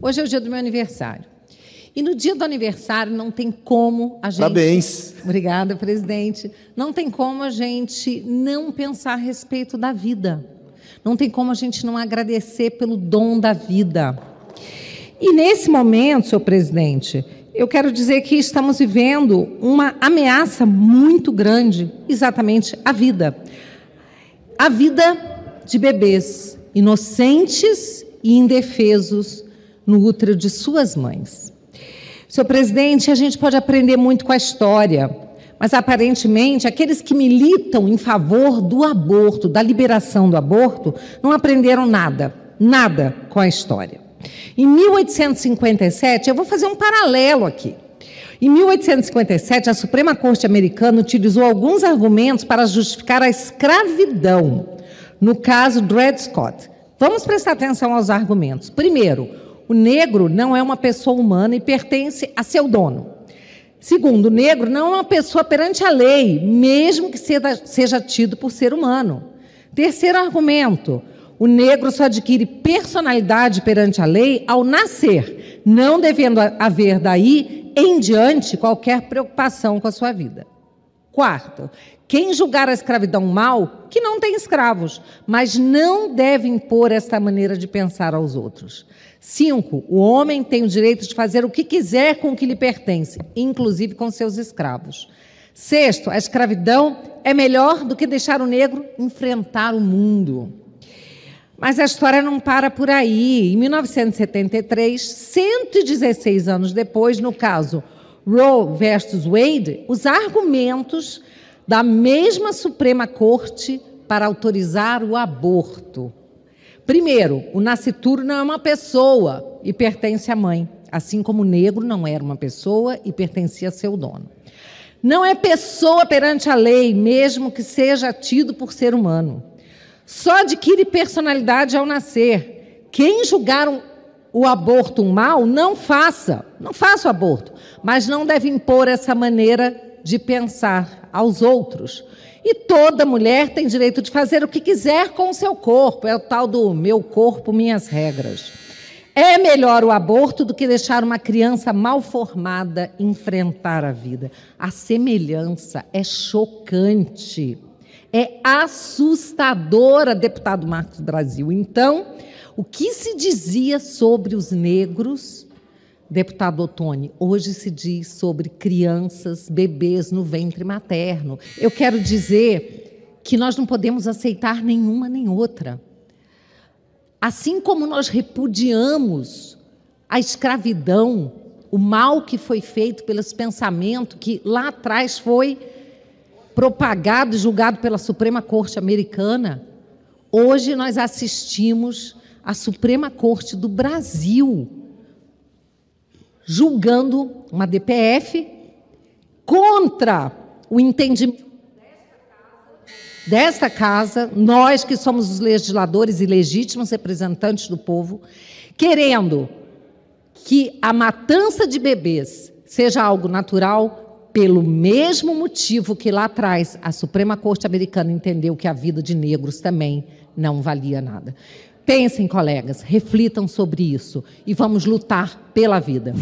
Hoje é o dia do meu aniversário. E no dia do aniversário não tem como a gente. Parabéns. Obrigada, presidente. Não tem como a gente não pensar a respeito da vida. Não tem como a gente não agradecer pelo dom da vida. E nesse momento, senhor presidente, eu quero dizer que estamos vivendo uma ameaça muito grande, exatamente a vida. A vida de bebês inocentes e indefesos no útero de suas mães. Senhor presidente, a gente pode aprender muito com a história, mas aparentemente aqueles que militam em favor do aborto, da liberação do aborto, não aprenderam nada, nada com a história. Em 1857, eu vou fazer um paralelo aqui. Em 1857, a Suprema Corte Americana utilizou alguns argumentos para justificar a escravidão, no caso Dred Scott. Vamos prestar atenção aos argumentos. Primeiro, o negro não é uma pessoa humana e pertence a seu dono. Segundo, o negro não é uma pessoa perante a lei, mesmo que seja tido por ser humano. Terceiro argumento, o negro só adquire personalidade perante a lei ao nascer, não devendo haver daí em diante qualquer preocupação com a sua vida. Quarto, quem julgar a escravidão mal, que não tem escravos, mas não deve impor esta maneira de pensar aos outros. Cinco, o homem tem o direito de fazer o que quiser com o que lhe pertence, inclusive com seus escravos. Sexto, a escravidão é melhor do que deixar o negro enfrentar o mundo. Mas a história não para por aí. Em 1973, 116 anos depois, no caso Roe versus Wade, os argumentos da mesma Suprema Corte para autorizar o aborto. Primeiro, o nascituro não é uma pessoa e pertence à mãe, assim como o negro não era uma pessoa e pertencia a seu dono. Não é pessoa perante a lei, mesmo que seja tido por ser humano. Só adquire personalidade ao nascer. Quem julgar um, o aborto um mal, não faça. Não faça o aborto. Mas não deve impor essa maneira de pensar aos outros. E toda mulher tem direito de fazer o que quiser com o seu corpo. É o tal do meu corpo, minhas regras. É melhor o aborto do que deixar uma criança mal formada enfrentar a vida. A semelhança é chocante. É assustadora, deputado Marcos Brasil. Então, o que se dizia sobre os negros Deputado Otone, hoje se diz sobre crianças, bebês no ventre materno. Eu quero dizer que nós não podemos aceitar nenhuma nem outra. Assim como nós repudiamos a escravidão, o mal que foi feito pelos pensamentos que lá atrás foi propagado e julgado pela Suprema Corte Americana, hoje nós assistimos a Suprema Corte do Brasil julgando uma DPF contra o entendimento desta casa, nós que somos os legisladores e legítimos representantes do povo, querendo que a matança de bebês seja algo natural, pelo mesmo motivo que lá atrás a Suprema Corte Americana entendeu que a vida de negros também não valia nada. Pensem, colegas, reflitam sobre isso e vamos lutar pela vida.